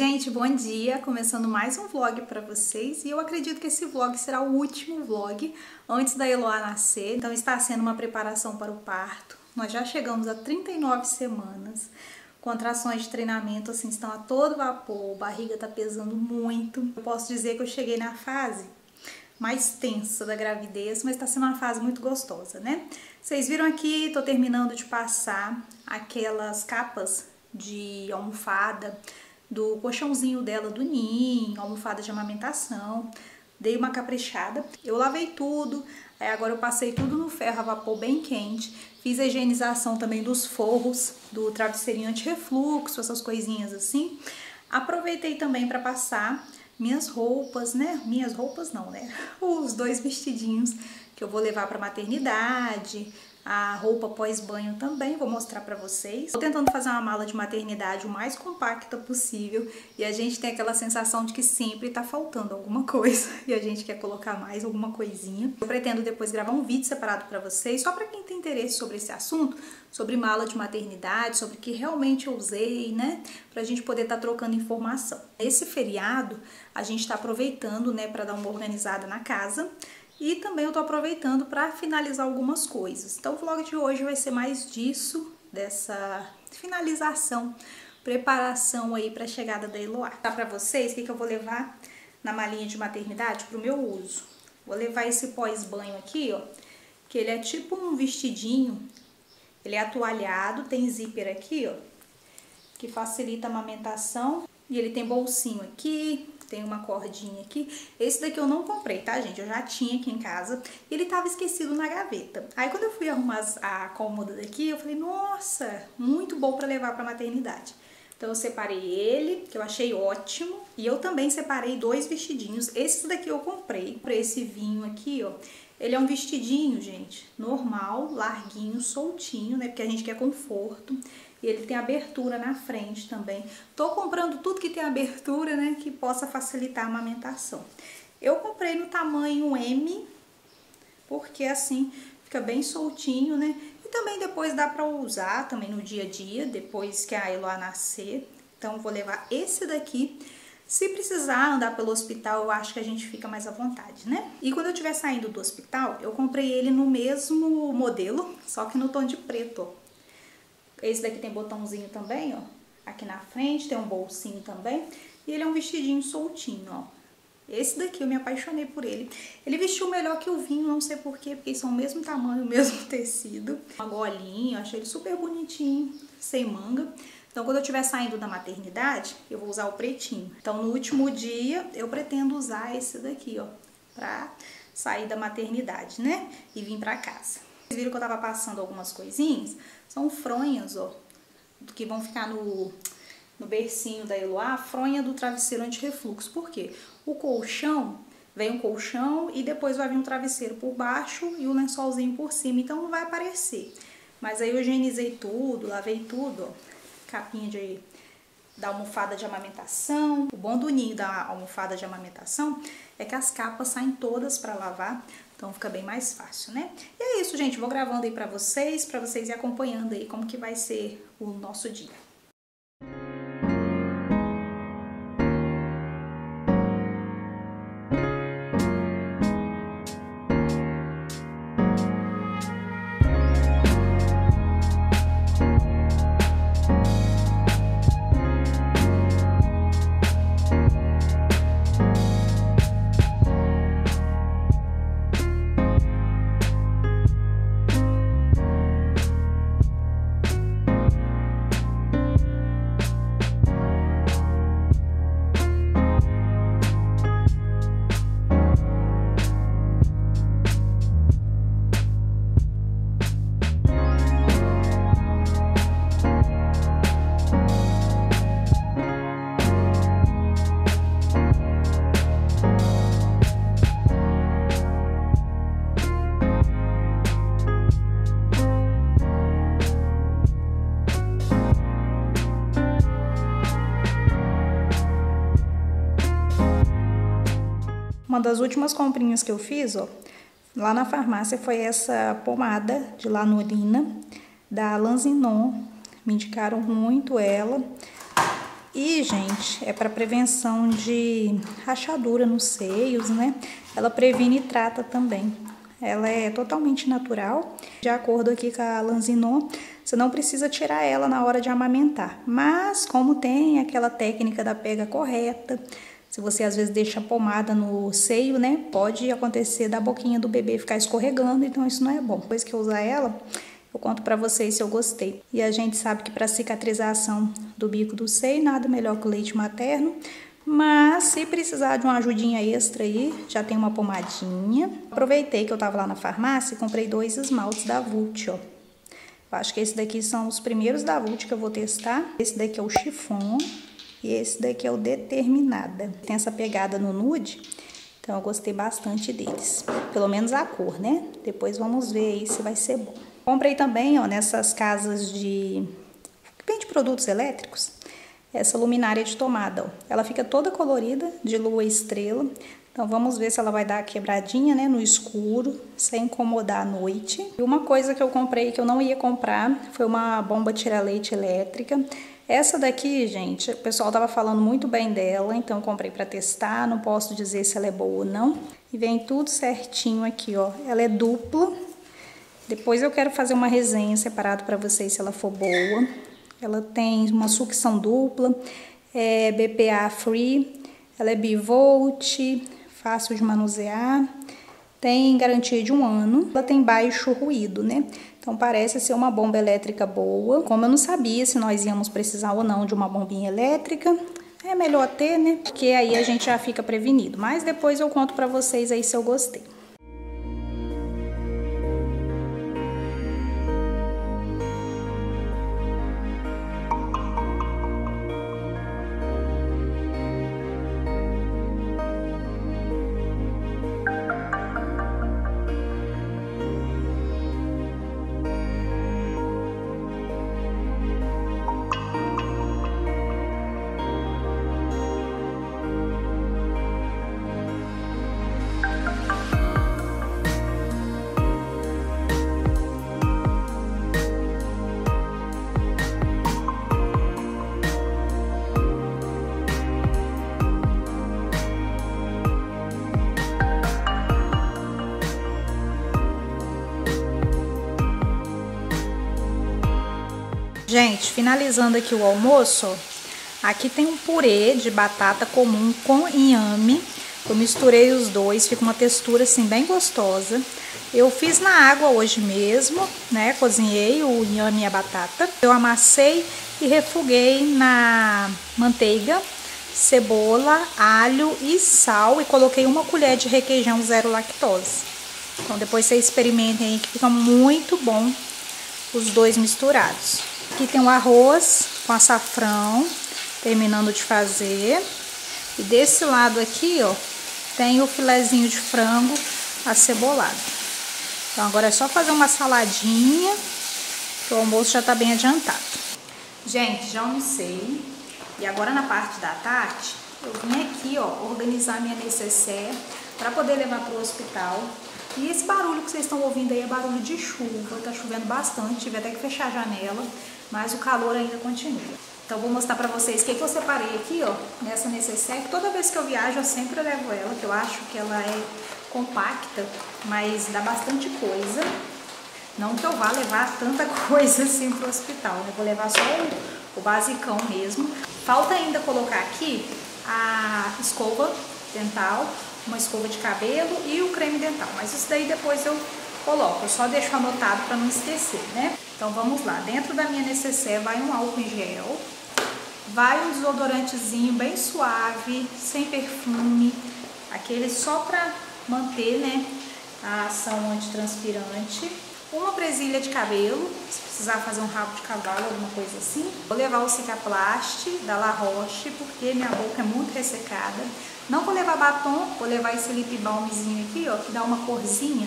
Gente, bom dia! Começando mais um vlog para vocês e eu acredito que esse vlog será o último vlog antes da Eloá nascer, então está sendo uma preparação para o parto. Nós já chegamos a 39 semanas, contrações de treinamento assim estão a todo vapor, barriga tá pesando muito. Eu posso dizer que eu cheguei na fase mais tensa da gravidez, mas está sendo uma fase muito gostosa, né? Vocês viram aqui, tô terminando de passar aquelas capas de almofada do colchãozinho dela do ninho, almofada de amamentação. Dei uma caprichada. Eu lavei tudo, aí agora eu passei tudo no ferro a vapor bem quente. Fiz a higienização também dos forros, do travesseirinho anti-refluxo, essas coisinhas assim. Aproveitei também para passar minhas roupas, né? Minhas roupas não, né? Os dois vestidinhos que eu vou levar para maternidade, a roupa pós-banho também, vou mostrar pra vocês. Tô tentando fazer uma mala de maternidade o mais compacta possível e a gente tem aquela sensação de que sempre tá faltando alguma coisa e a gente quer colocar mais alguma coisinha. Eu pretendo depois gravar um vídeo separado pra vocês, só pra quem tem interesse sobre esse assunto, sobre mala de maternidade, sobre o que realmente eu usei, né? Pra gente poder estar tá trocando informação. Esse feriado, a gente tá aproveitando, né, pra dar uma organizada na casa, e também eu tô aproveitando para finalizar algumas coisas. Então o vlog de hoje vai ser mais disso, dessa finalização, preparação aí para a chegada da Eloá. Tá para vocês o que, que eu vou levar na malinha de maternidade para o meu uso. Vou levar esse pós-banho aqui, ó, que ele é tipo um vestidinho, ele é atoalhado, tem zíper aqui, ó, que facilita a amamentação e ele tem bolsinho aqui, tem uma cordinha aqui. Esse daqui eu não comprei, tá, gente? Eu já tinha aqui em casa. E ele tava esquecido na gaveta. Aí quando eu fui arrumar a cômoda daqui, eu falei, nossa, muito bom para levar pra maternidade. Então eu separei ele, que eu achei ótimo. E eu também separei dois vestidinhos. Esse daqui eu comprei. Pra esse vinho aqui, ó. Ele é um vestidinho, gente, normal, larguinho, soltinho, né? Porque a gente quer conforto. E ele tem abertura na frente também. Tô comprando tudo que tem abertura, né? Que possa facilitar a amamentação. Eu comprei no tamanho M, porque assim fica bem soltinho, né? E também depois dá pra usar também no dia a dia, depois que a Eloá nascer. Então vou levar esse daqui. Se precisar andar pelo hospital, eu acho que a gente fica mais à vontade, né? E quando eu estiver saindo do hospital, eu comprei ele no mesmo modelo, só que no tom de preto, ó. Esse daqui tem botãozinho também, ó. Aqui na frente tem um bolsinho também. E ele é um vestidinho soltinho, ó. Esse daqui eu me apaixonei por ele. Ele vestiu melhor que o vinho, não sei porquê, porque são o mesmo tamanho, o mesmo tecido. Uma golinha, achei ele super bonitinho, sem manga. Então, quando eu estiver saindo da maternidade, eu vou usar o pretinho. Então, no último dia, eu pretendo usar esse daqui, ó, pra sair da maternidade, né? E vir pra casa. Vocês viram que eu tava passando algumas coisinhas? São fronhas, ó, que vão ficar no, no bercinho da Eloá, fronha do travesseiro anti-refluxo. Por quê? O colchão, vem um colchão e depois vai vir um travesseiro por baixo e o lençolzinho por cima, então não vai aparecer. Mas aí eu higienizei tudo, lavei tudo, ó, capinha de da almofada de amamentação. O bom do ninho da almofada de amamentação é que as capas saem todas para lavar, então fica bem mais fácil, né? E é isso, gente. Vou gravando aí para vocês, para vocês ir acompanhando aí como que vai ser o nosso dia. Uma das últimas comprinhas que eu fiz, ó, lá na farmácia foi essa pomada de lanolina da Lanzinon. Me indicaram muito ela. E gente, é para prevenção de rachadura nos seios, né? Ela previne e trata também. Ela é totalmente natural. De acordo aqui com a Lanzinon, você não precisa tirar ela na hora de amamentar. Mas, como tem aquela técnica da pega correta, se você às vezes deixa a pomada no seio, né? Pode acontecer da boquinha do bebê ficar escorregando, então isso não é bom. Depois que eu usar ela, eu conto para vocês se eu gostei. E a gente sabe que para cicatrização do bico do seio, nada melhor que o leite materno. Mas se precisar de uma ajudinha extra aí, já tem uma pomadinha. Aproveitei que eu tava lá na farmácia e comprei dois esmaltes da Vult, ó. Eu acho que esse daqui são os primeiros da Vult que eu vou testar. Esse daqui é o Chiffon e esse daqui é o Determinada. Tem essa pegada no nude, então eu gostei bastante deles. Pelo menos a cor, né? Depois vamos ver aí se vai ser bom. Comprei também, ó, nessas casas de... que vende produtos elétricos, essa luminária de tomada, ó. Ela fica toda colorida, de lua e estrela. Então vamos ver se ela vai dar quebradinha, né, no escuro, sem incomodar à noite. E uma coisa que eu comprei que eu não ia comprar foi uma bomba tira-leite elétrica. Essa daqui, gente, o pessoal tava falando muito bem dela, então comprei para testar, não posso dizer se ela é boa ou não. E vem tudo certinho aqui, ó. Ela é dupla, depois eu quero fazer uma resenha separada para vocês se ela for boa. Ela tem uma sucção dupla, é BPA free, ela é bivolt, fácil de manusear, tem garantia de um ano, ela tem baixo ruído, né? Então parece ser uma bomba elétrica boa. Como eu não sabia se nós íamos precisar ou não de uma bombinha elétrica, é melhor ter, né? Porque aí a gente já fica prevenido. Mas depois eu conto para vocês aí se eu gostei. Gente, finalizando aqui o almoço, aqui tem um purê de batata comum com inhame. Eu misturei os dois, fica uma textura assim bem gostosa. Eu fiz na água hoje mesmo, né? Cozinhei o inhame e a batata. Eu amassei e refoguei na manteiga, cebola, alho e sal e coloquei uma colher de requeijão zero lactose. Então depois vocês experimentem aí que fica muito bom os dois misturados. Aqui tem o arroz com açafrão, terminando de fazer. E desse lado aqui, ó, tem o filezinho de frango acebolado. Então agora é só fazer uma saladinha, que o almoço já tá bem adiantado. Gente, já almocei. E agora na parte da tarde, eu vim aqui, ó, organizar minha necessaire para poder levar para o hospital. E esse barulho que vocês estão ouvindo aí é barulho de chuva, tá chovendo bastante, tive até que fechar a janela mas o calor ainda continua. Então vou mostrar pra vocês o que, que eu separei aqui, ó, nessa necessaire. Toda vez que eu viajo eu sempre levo ela, que eu acho que ela é compacta, mas dá bastante coisa. Não que eu vá levar tanta coisa assim pro hospital, eu vou levar só o, o basicão mesmo. Falta ainda colocar aqui a escova dental, uma escova de cabelo e o creme dental, mas isso daí depois eu coloco, eu só deixo anotado para não esquecer, né? Então vamos lá, dentro da minha necessaire vai um álcool em gel, vai um desodorantezinho bem suave, sem perfume, aquele só para manter, né, a ação antitranspirante. Uma presilha de cabelo, se precisar fazer um rabo de cavalo, alguma coisa assim. Vou levar o Cicaplast da La Roche, porque minha boca é muito ressecada. Não vou levar batom, vou levar esse lip balmzinho aqui, ó, que dá uma corzinha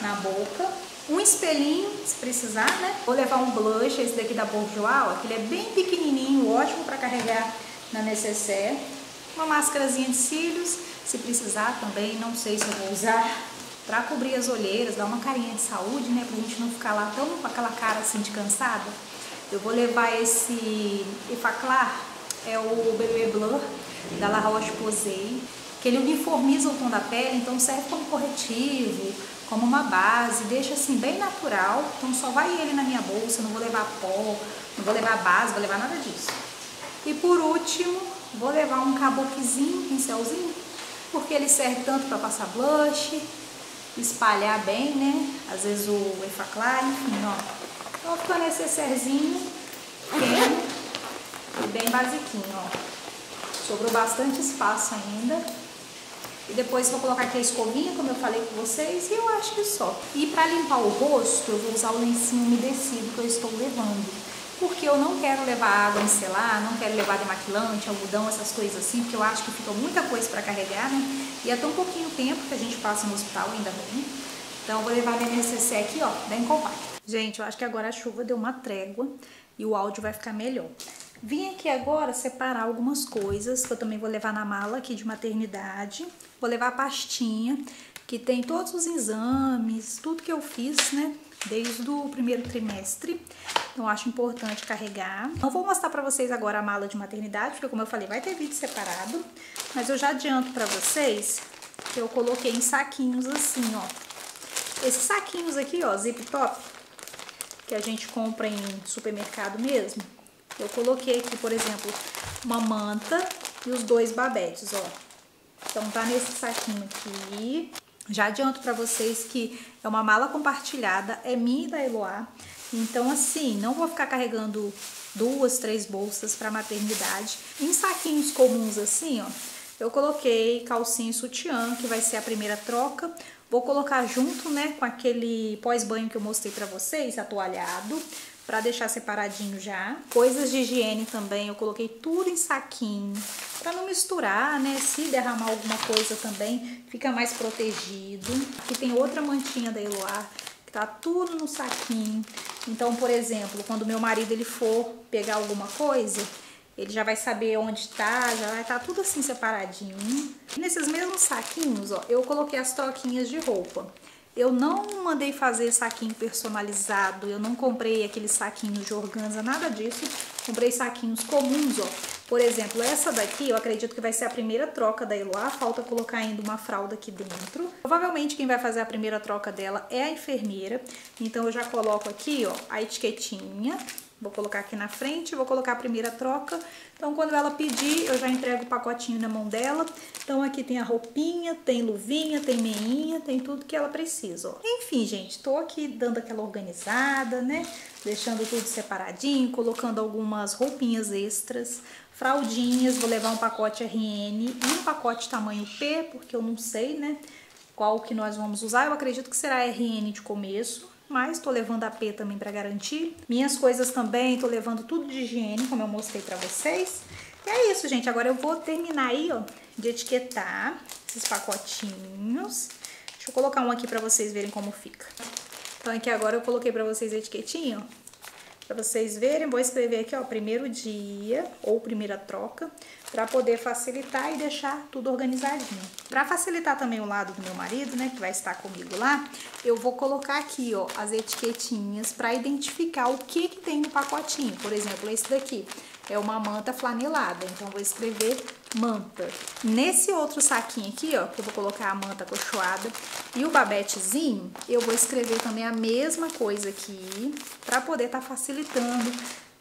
na boca. Um espelhinho, se precisar, né? Vou levar um blush, esse daqui da Bourjois, ó, que ele é bem pequenininho, ótimo para carregar na necessaire. Uma máscarazinha de cílios, se precisar também, não sei se eu vou usar. Para cobrir as olheiras, dar uma carinha de saúde, né? Pra gente não ficar lá tão com aquela cara assim de cansada. Eu vou levar esse Efaclar, é o BB Blur da La Roche-Posay, que ele uniformiza o tom da pele, então serve como corretivo, como uma base, deixa assim bem natural, então só vai ele na minha bolsa, não vou levar pó, não vou levar base, vou levar nada disso. E por último, vou levar um kabukizinho, pincelzinho, porque ele serve tanto para passar blush, espalhar bem, né? Às vezes o Efaclar, enfim, ó. Então fica necessairezinho, pequeno e bem basiquinho, ó. Sobrou bastante espaço ainda. E depois vou colocar aqui a escovinha, como eu falei com vocês, e eu acho que só. E para limpar o rosto, eu vou usar o lencinho umedecido que eu estou levando. Porque eu não quero levar água micelar, não quero levar demaquilante, algodão, essas coisas assim, porque eu acho que fica muita coisa para carregar, né? E é tão pouquinho tempo que a gente passa no hospital, ainda bem. Então eu vou levar minha NCC aqui, ó, bem compacta. Gente, eu acho que agora a chuva deu uma trégua e o áudio vai ficar melhor. Vim aqui agora separar algumas coisas que eu também vou levar na mala aqui de maternidade. Vou levar a pastinha que tem todos os exames, tudo que eu fiz, né, desde o primeiro trimestre. Então, acho importante carregar. Não vou mostrar pra vocês agora a mala de maternidade, porque como eu falei, vai ter vídeo separado. Mas eu já adianto pra vocês que eu coloquei em saquinhos assim, ó. Esses saquinhos aqui, ó, zip top, que a gente compra em supermercado mesmo, eu coloquei aqui, por exemplo, uma manta e os dois babetes, ó. Então tá nesse saquinho aqui. Já adianto para vocês que é uma mala compartilhada, é minha e da Eloá. Então assim, não vou ficar carregando duas, três bolsas para maternidade. Em saquinhos comuns assim, ó, eu coloquei calcinha e sutiã, que vai ser a primeira troca. Vou colocar junto, né, com aquele pós-banho que eu mostrei para vocês, atoalhado para deixar separadinho já. Coisas de higiene também, eu coloquei tudo em saquinho, para não misturar, né? Se derramar alguma coisa também, fica mais protegido. Aqui tem outra mantinha da Eloar, que tá tudo no saquinho. Então, por exemplo, quando meu marido ele for pegar alguma coisa, ele já vai saber onde tá, já vai tá tudo assim separadinho. E nesses mesmos saquinhos, ó, eu coloquei as troquinhas de roupa. Eu não mandei fazer saquinho personalizado, eu não comprei aqueles saquinhos de organza, nada disso. Comprei saquinhos comuns, ó. Por exemplo, essa daqui eu acredito que vai ser a primeira troca da Eloá, falta colocar ainda uma fralda aqui dentro. Provavelmente quem vai fazer a primeira troca dela é a enfermeira, então eu já coloco aqui, ó, a etiquetinha Vou colocar aqui na frente, vou colocar a primeira troca. Então, quando ela pedir, eu já entrego o pacotinho na mão dela. Então, aqui tem a roupinha, tem luvinha, tem meinha, tem tudo que ela precisa, ó. Enfim, gente, tô aqui dando aquela organizada, né? Deixando tudo separadinho, colocando algumas roupinhas extras, fraldinhas. Vou levar um pacote RN e um pacote tamanho P, porque eu não sei, né? Qual que nós vamos usar. Eu acredito que será RN de começo mas tô levando a P também para garantir. Minhas coisas também, tô levando tudo de higiene, como eu mostrei para vocês. E é isso, gente. Agora eu vou terminar aí, ó, de etiquetar esses pacotinhos. Deixa eu colocar um aqui para vocês verem como fica. Então aqui agora eu coloquei para vocês a etiquetinha, ó. Pra vocês verem, vou escrever aqui, ó, primeiro dia ou primeira troca, para poder facilitar e deixar tudo organizadinho. Para facilitar também o lado do meu marido, né, que vai estar comigo lá, eu vou colocar aqui, ó, as etiquetinhas para identificar o que que tem no pacotinho. Por exemplo, esse daqui é uma manta flanelada, então vou escrever manta. Nesse outro saquinho aqui, ó, que eu vou colocar a manta cochoada e o babetezinho, eu vou escrever também a mesma coisa aqui, para poder estar tá facilitando.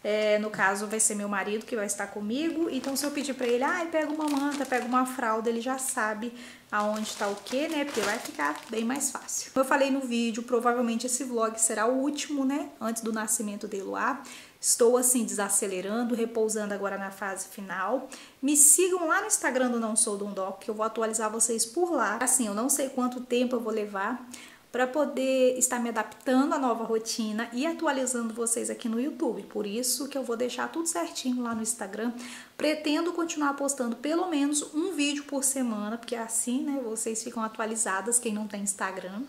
É, no caso, vai ser meu marido que vai estar comigo, então se eu pedir para ele, ah, pega uma manta, pega uma fralda, ele já sabe aonde está o que, né? Porque vai ficar bem mais fácil. Como eu falei no vídeo, provavelmente esse vlog será o último, né? Antes do nascimento de Eloá. Estou assim desacelerando, repousando agora na fase final. Me sigam lá no Instagram do Não Sou Dondoc, que eu vou atualizar vocês por lá. Assim, eu não sei quanto tempo eu vou levar para poder estar me adaptando à nova rotina e atualizando vocês aqui no YouTube. Por isso que eu vou deixar tudo certinho lá no Instagram. Pretendo continuar postando pelo menos um vídeo por semana, porque assim, né, vocês ficam atualizadas quem não tem Instagram.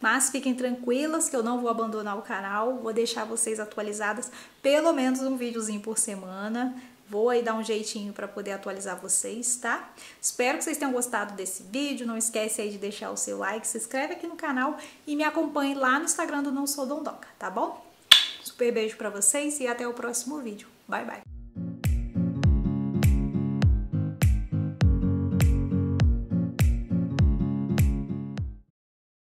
Mas fiquem tranquilas que eu não vou abandonar o canal, vou deixar vocês atualizadas pelo menos um videozinho por semana. Vou aí dar um jeitinho para poder atualizar vocês, tá? Espero que vocês tenham gostado desse vídeo. Não esquece aí de deixar o seu like, se inscreve aqui no canal e me acompanhe lá no Instagram do Não Sou Dondoca, tá bom? Super beijo para vocês e até o próximo vídeo. Bye, bye!